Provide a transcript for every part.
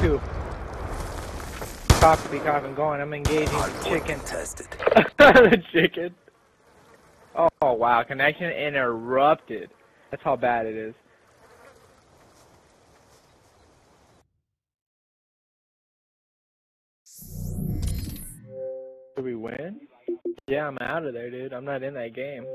two. Copy, copy, going. I'm engaging the chicken. Tested. the chicken. Oh wow, connection interrupted. That's how bad it is. Did we win? Yeah, I'm out of there, dude. I'm not in that game.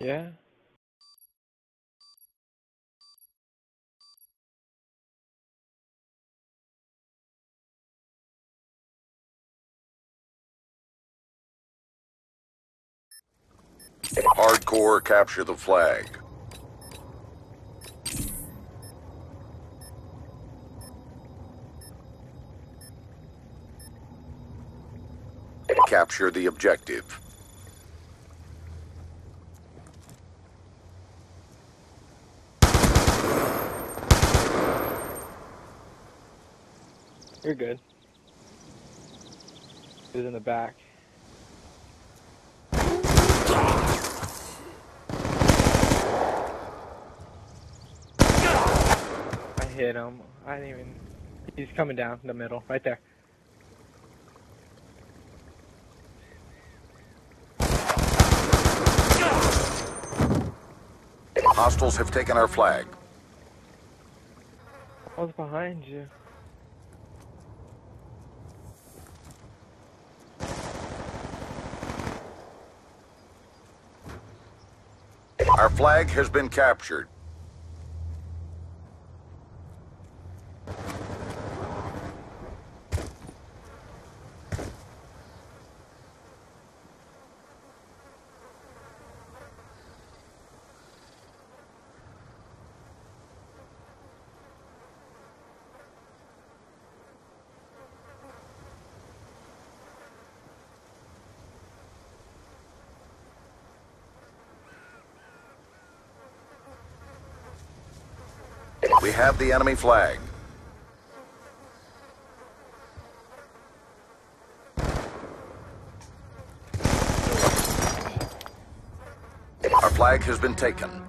Yeah. Hardcore capture the flag. Capture the objective. You're good. He was in the back. I hit him. I didn't even. He's coming down the middle, right there. Hostiles have taken our flag. I was behind you. Our flag has been captured. We have the enemy flag. Our flag has been taken.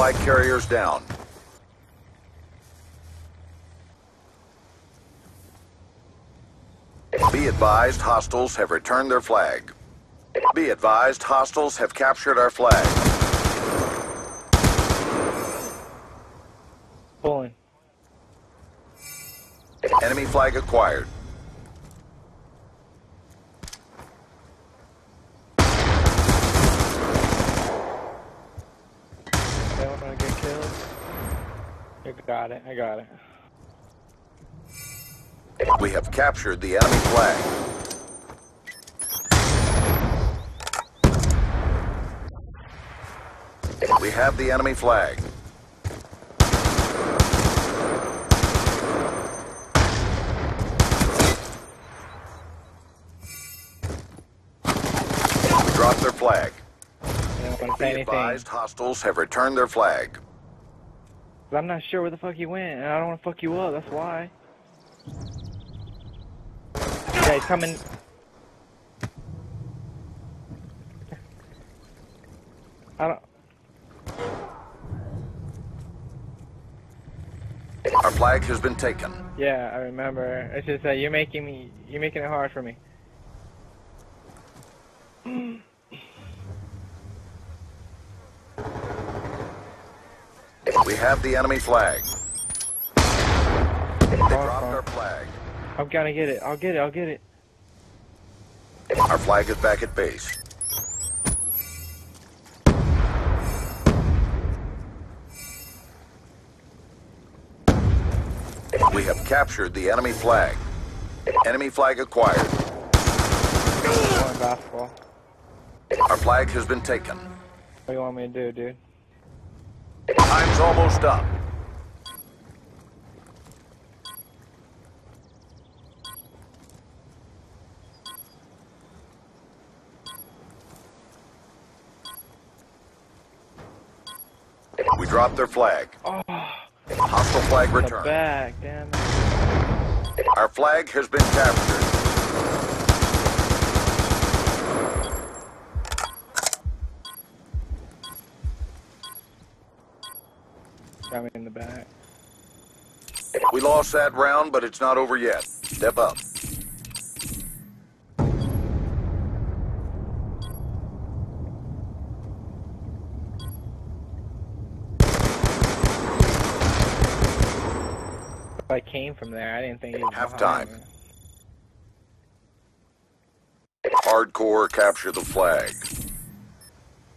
Flag carrier's down. Be advised, hostiles have returned their flag. Be advised, hostiles have captured our flag. Pulling. Enemy flag acquired. They don't want to get killed. You got it. I got it. We have captured the enemy flag. We have the enemy flag. Dropped their flag. They don't want to Be advised, hostiles have returned their flag. But I'm not sure where the fuck you went, and I don't want to fuck you up. That's why. Yeah, he's coming. I don't. Our flag has been taken. Yeah, I remember. It's just that you're making me. You're making it hard for me. We have the enemy flag. They dropped our flag. I'm gonna get it. I'll get it. I'll get it. Our flag is back at base. We have captured the enemy flag. Enemy flag acquired. Our flag has been taken. What do you want me to do, dude? Time's almost up. We dropped their flag. Oh, Hostile flag returned. back. Damn it. Our flag has been captured. Shot me in the back. We lost that round, but it's not over yet. Step up. I came from there. I didn't think it was half time. Hardcore capture the flag.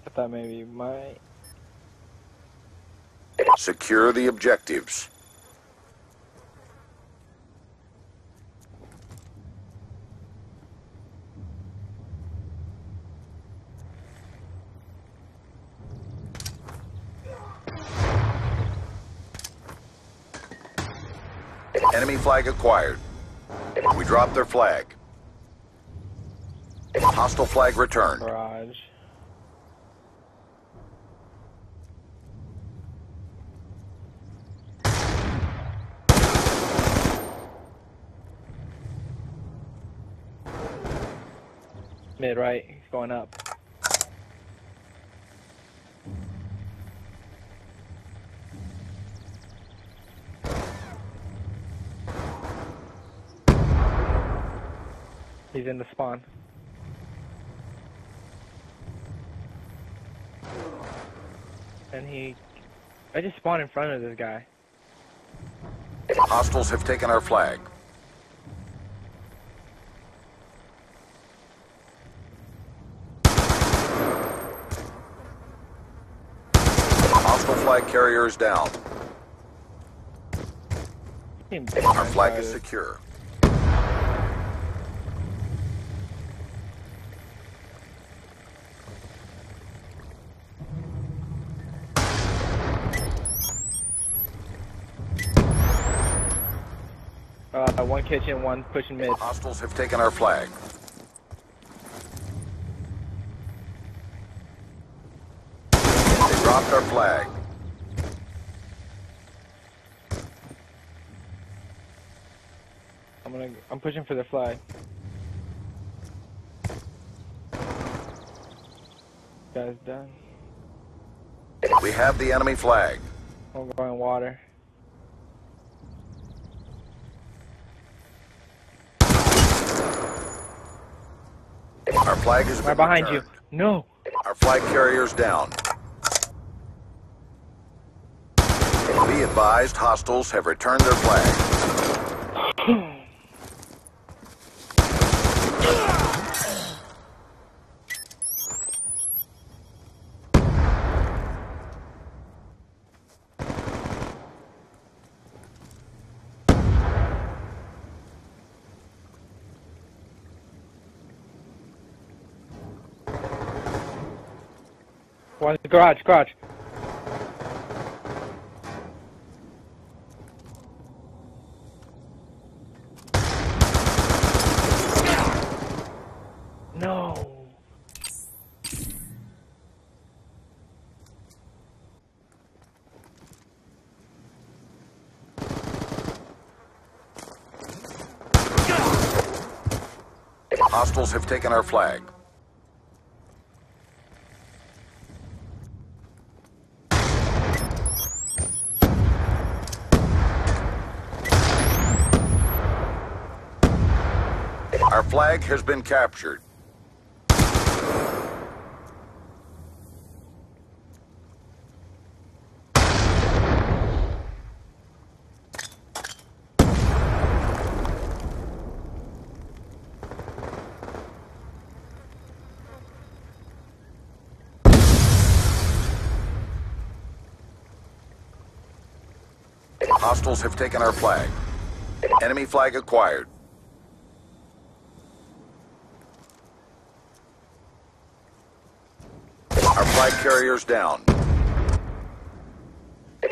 I thought maybe you might. Secure the objectives. Enemy flag acquired. We dropped their flag. Hostile flag returned. Garage. Mid right, he's going up. He's in the spawn. And he, I just spawned in front of this guy. Hostiles have taken our flag. Flag carrier is down. Our flag is secure. Uh, one kitchen, one pushing mid. Hostiles have taken our flag. They dropped our flag. I'm pushing for the flag. Guy's done. We have the enemy flag. I'm going water. Our flag is Right behind you. No. Our flag carrier's down. Be advised, hostiles have returned their flag. One garage, garage. No. Hostiles have taken our flag. Our flag has been captured. Hostiles have taken our flag. Enemy flag acquired. Our flag carrier's down.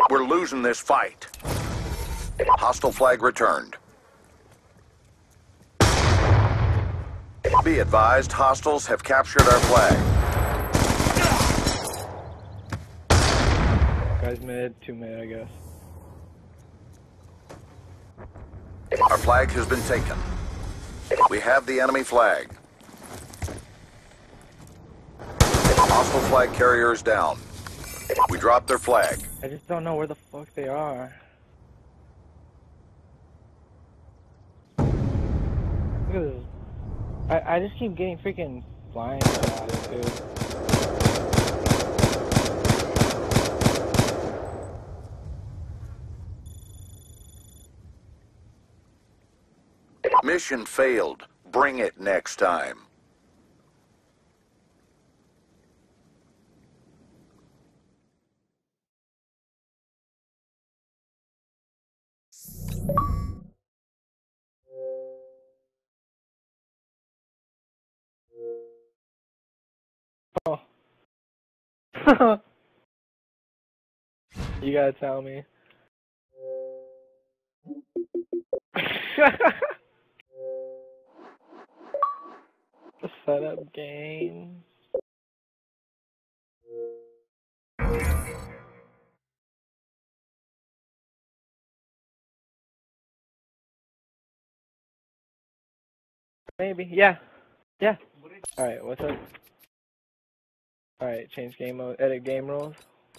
We're losing this fight. Hostile flag returned. Be advised, hostiles have captured our flag. Guys mid, two mid, I guess. Our flag has been taken. We have the enemy flag. Hostile flag carrier is down. We dropped their flag. I just don't know where the fuck they are. Look at this. I, I just keep getting freaking blind shots, dude. Mission failed. Bring it next time. Oh. you gotta tell me. Setup game. Maybe, yeah. Yeah. Alright, what's up? Alright, change game mode, edit game rules.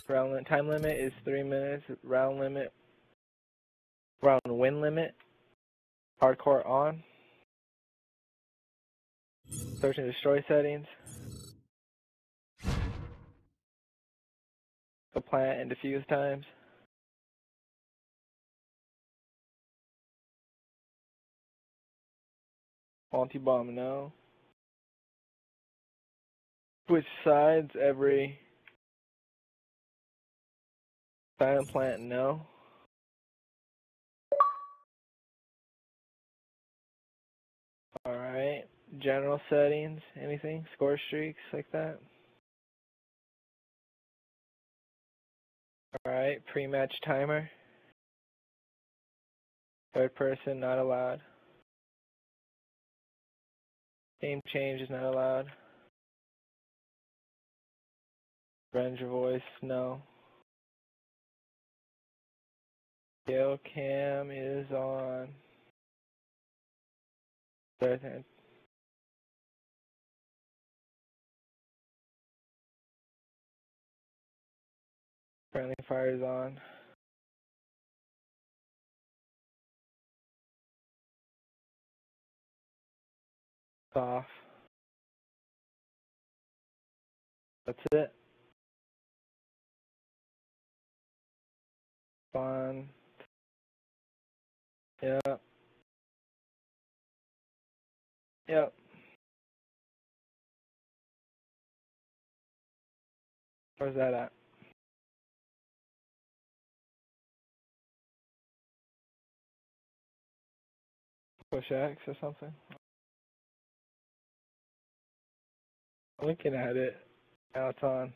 Round time limit is three minutes. Round limit, round win limit. Hardcore on. Search and destroy settings. The plant and defuse times. Multi bomb no. Switch sides every silent plant no. Alright. General settings, anything? Score streaks like that? Alright, pre-match timer. Third person not allowed. Game change is not allowed. Ranger voice, no. Kill cam is on. Third Friendly fire is on. Off. That's it. Fun. Yep. Yep. Where's that at? Push X or something? Looking at it. Now it's on.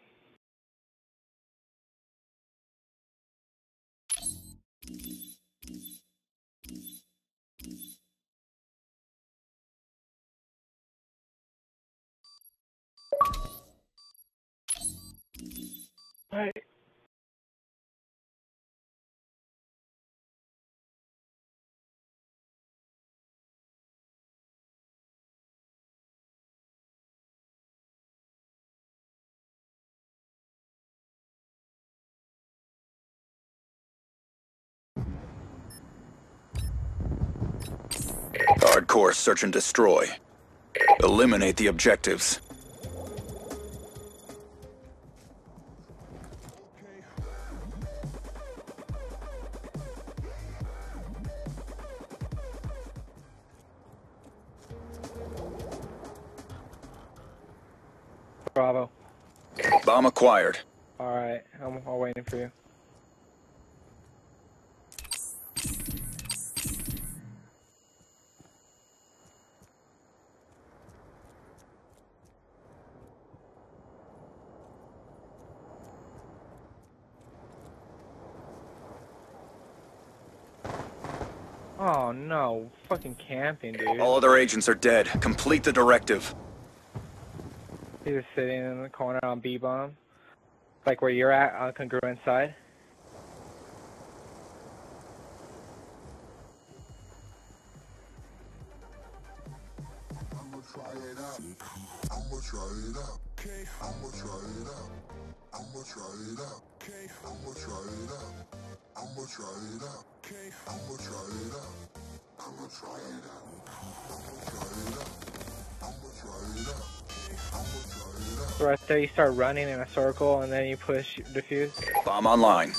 Alright. Search and destroy. Eliminate the objectives. Bravo. Bomb acquired. Alright, I'm, I'm waiting for you. Oh no, fucking camping, dude. All other agents are dead. Complete the directive. He's just sitting in the corner on B bomb. Like where you're at on congruent side. I'ma try it out. I'ma try it out. I'ma try it out. I'ma try it out. I'ma try it out. I'ma try it out. I'ma try it out. I'ma try it out. I'ma try it out. I'ma try it out. I'ma try it out. Right there you start running in a circle and then you push defuse. Bomb online.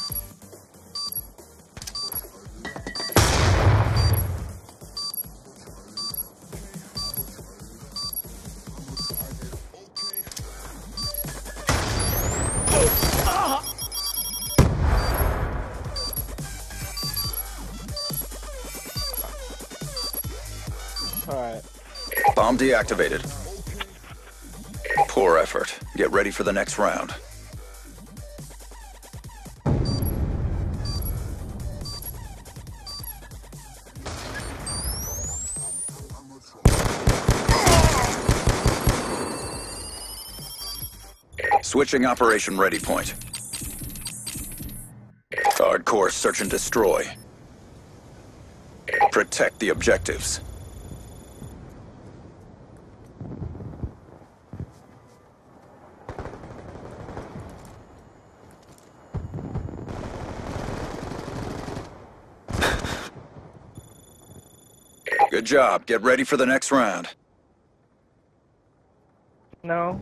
Bomb deactivated. Poor effort. Get ready for the next round. Switching operation ready point. Hardcore search and destroy. Protect the objectives. Job. Get ready for the next round. No.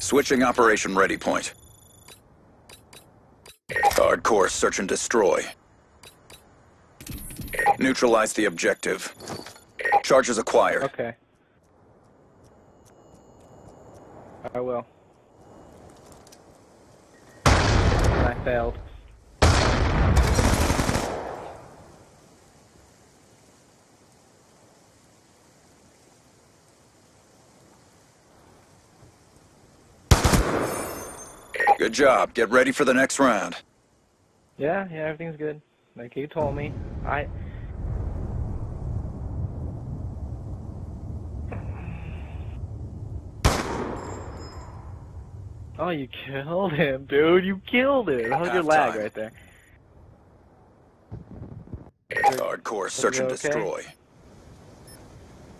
Switching operation ready point. Hardcore search and destroy. Neutralize the objective. Charges acquired. Okay. I will. I failed. Good job. Get ready for the next round. Yeah, yeah, everything's good. Like you told me. I. Oh, you killed him, dude. You killed him. How's your lag Halftime. right there? Hardcore search and okay? destroy.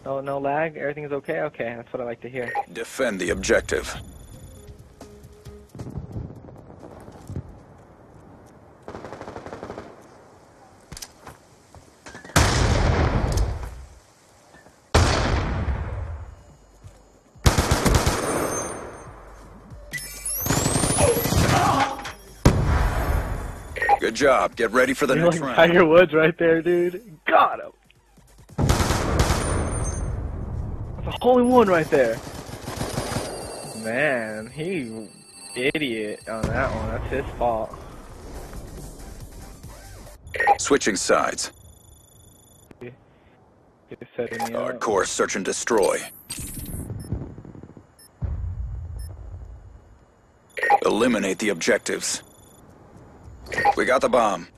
No, no lag. Everything's okay. Okay, that's what I like to hear. Defend the objective. Job. Get ready for the You're next like round. Tiger Woods right there, dude. Got him. That's a holy one right there. Man, he idiot on that one. That's his fault. Switching sides. He setting up. Hardcore search and destroy. Eliminate the objectives. We got the bomb.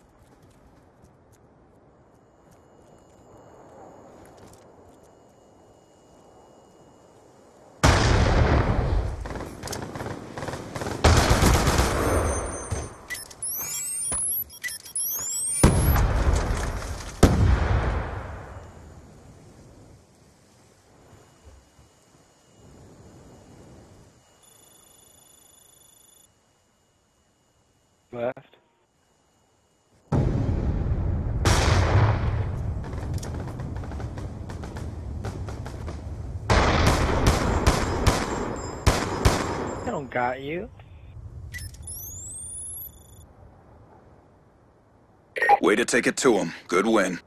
Left. Got you. Way to take it to him. Good win.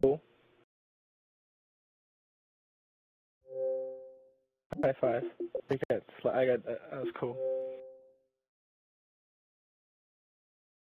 Cool. High five. I got, I got, that was cool.